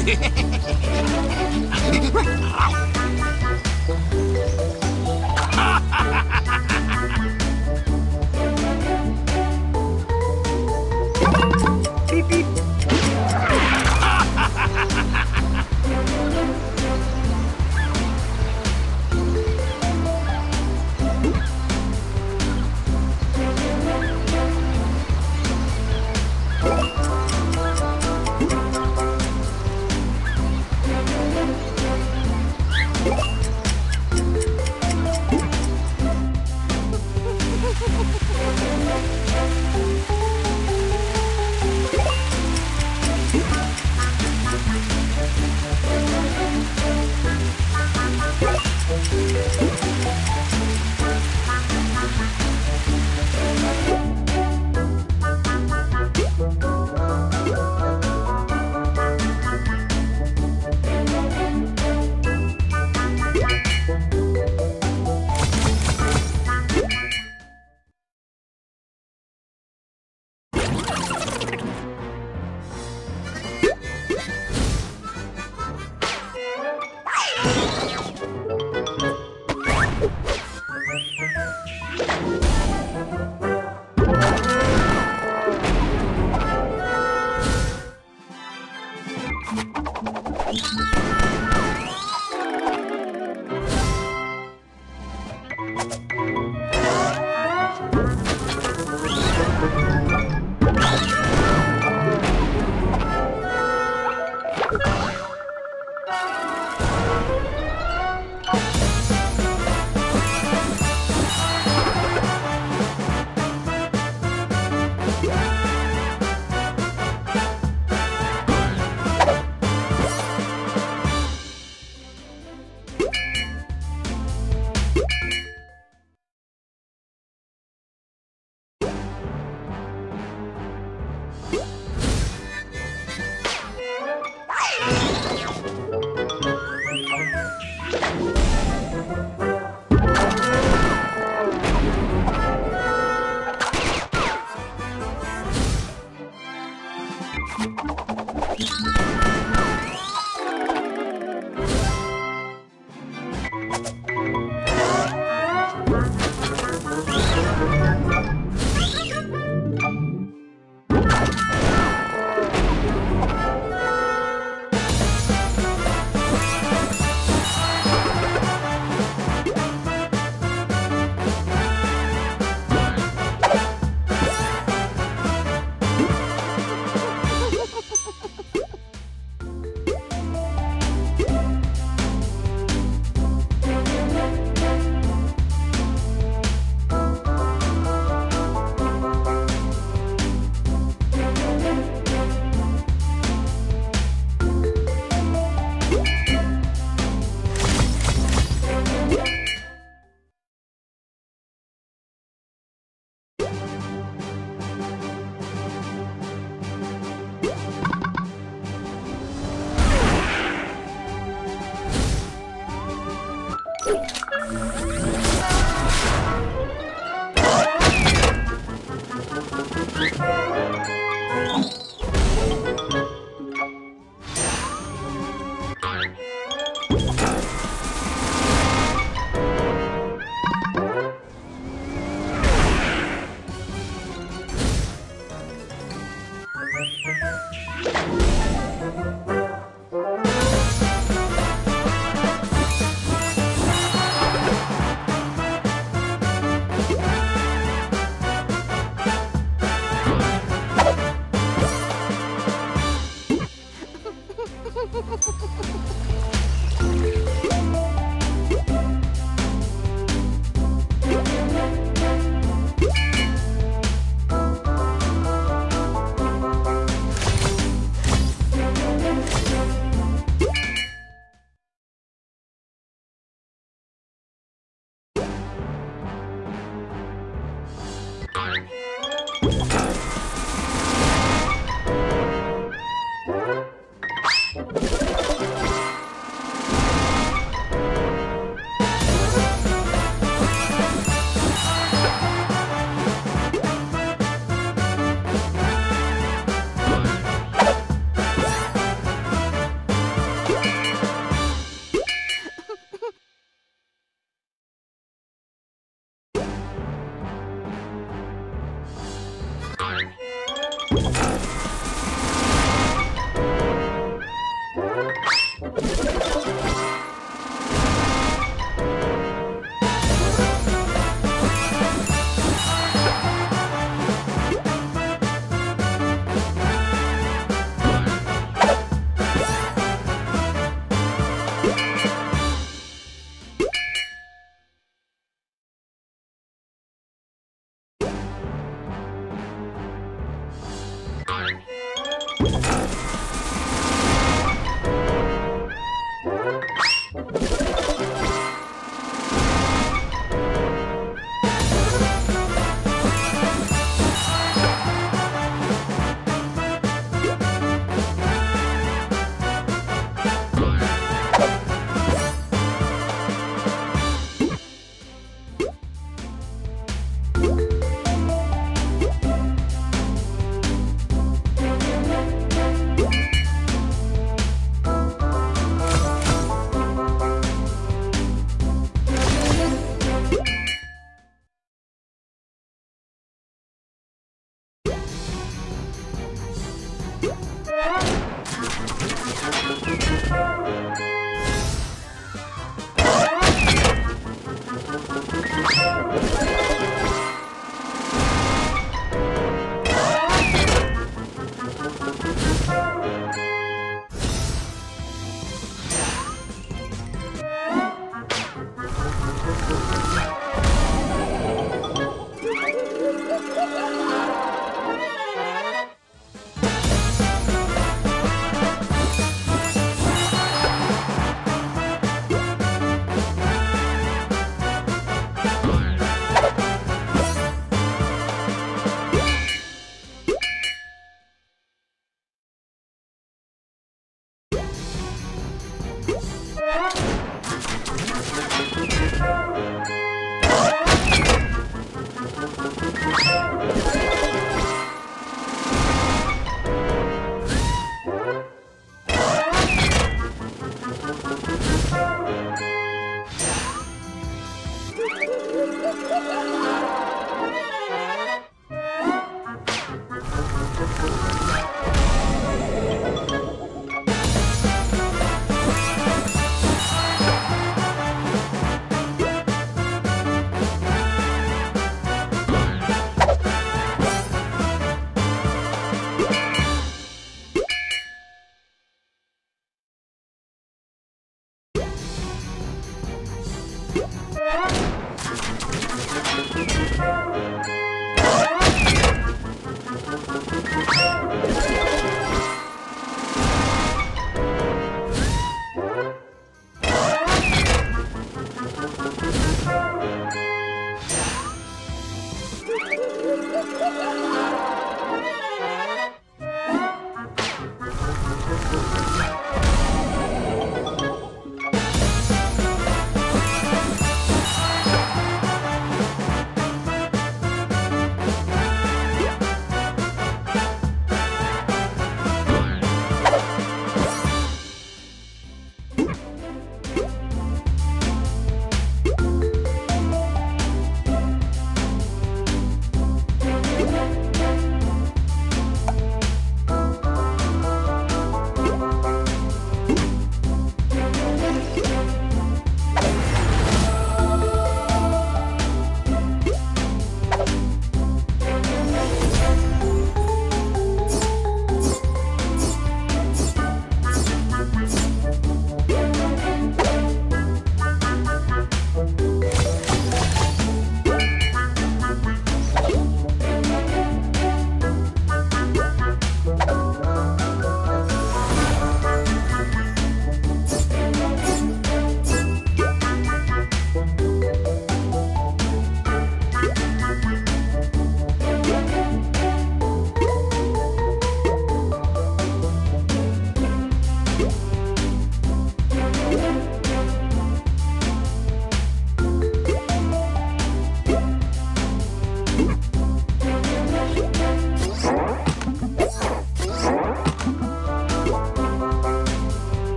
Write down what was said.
Ha ha ha ha!